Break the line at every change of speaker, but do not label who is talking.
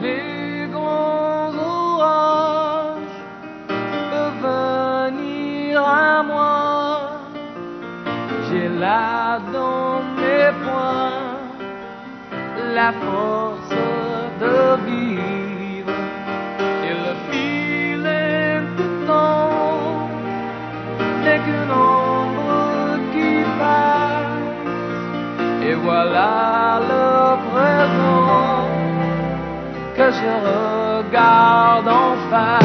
Les grands orages peuvent venir à moi. J'ai là dans mes poings la force de vivre voilà le présent que je regarde en face.